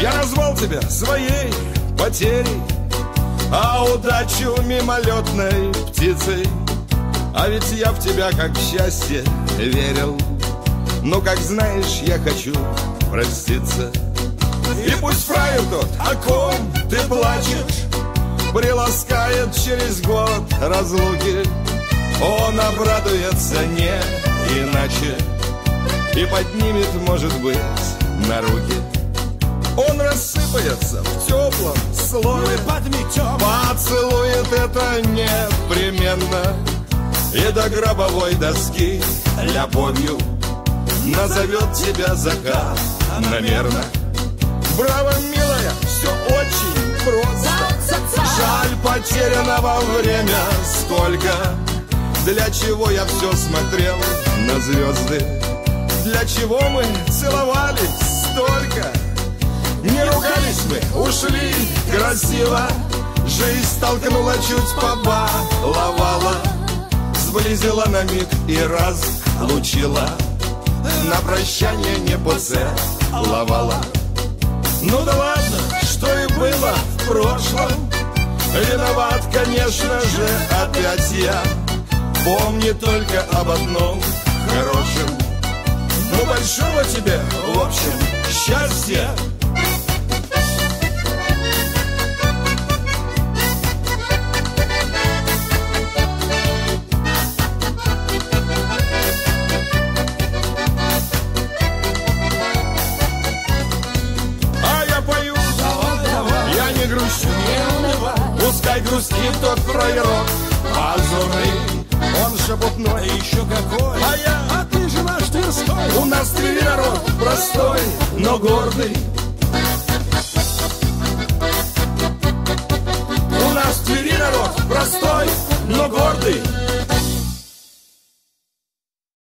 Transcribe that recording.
Я назвал тебя своей потерей А удачу мимолетной птицей. А ведь я в тебя как в счастье верил. Но как знаешь, я хочу проститься. И пусть фраер тот, о ком ты плачешь Приласкает через год разлуки. Он обрадуется не иначе И поднимет, может быть, на руки. Он рассыпается в слове Поцелует это непременно. И до гробовой доски любовью Назовет тебя закат. Намерно. Браво, милая, все очень просто. Жаль потерянного время сколько Для чего я все смотрел на звезды Для чего мы целовались столько. Не ругались мы, ушли красиво Жизнь толкнула чуть побаловала Сблизила на миг и разлучила. На прощание не поцеловала. Ну да ладно, что и было в прошлом. Виноват, конечно же, опять я. Помни только об одном хорошем. Ну большого тебе, в общем, счастья грущу, не унывай. Пускай грустит тот пройрок Азуры Он шепотной еще какой. А я, а ты же наш Тверской. У нас три народ простой, но гордый. У нас Твери народ простой, но гордый.